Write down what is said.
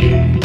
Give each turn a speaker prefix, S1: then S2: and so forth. S1: you.